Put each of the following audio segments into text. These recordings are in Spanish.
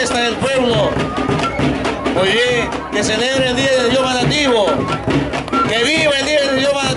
fiesta del pueblo. Muy bien, que celebre el Día del Idioma Nativo. Que viva el Día del Idioma Nativo.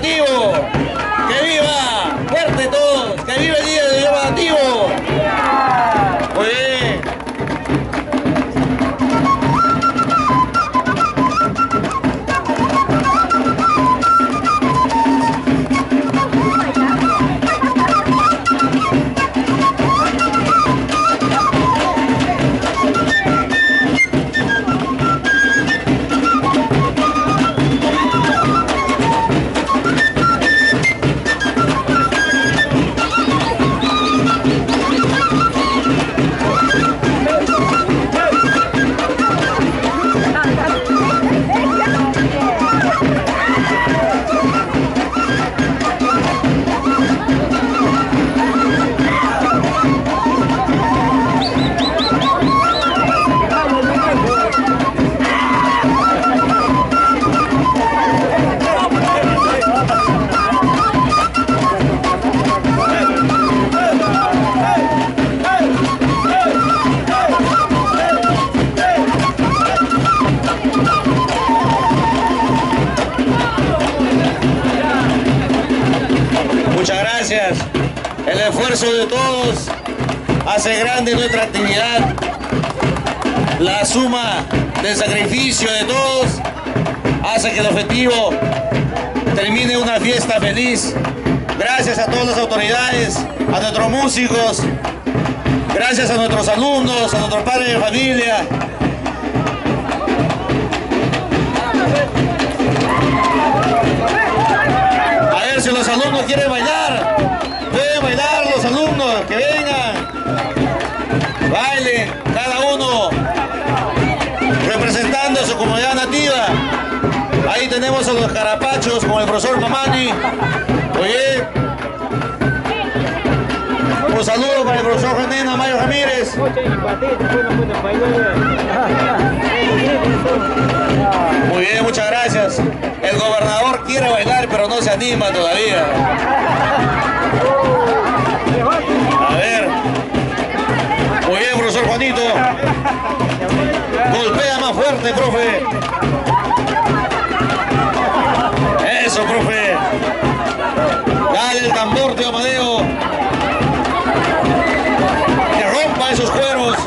El esfuerzo de todos hace grande nuestra actividad. La suma del sacrificio de todos hace que el objetivo termine una fiesta feliz. Gracias a todas las autoridades, a nuestros músicos, gracias a nuestros alumnos, a nuestros padres de familia. A ver si los alumnos quieren bailar. Bailen, cada uno representando su comunidad nativa. Ahí tenemos a los carapachos con el profesor Mamani. Bien. Un saludo para el profesor René Mayo Ramírez. Muy bien, muchas gracias. El gobernador quiere bailar, pero no se anima todavía. más fuerte, profe. Eso, profe. Dale el tambor, tío Amadeo. Que rompa esos cueros.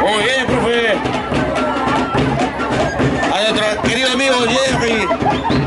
Muy bien, profe. A nuestro querido amigo Jerry.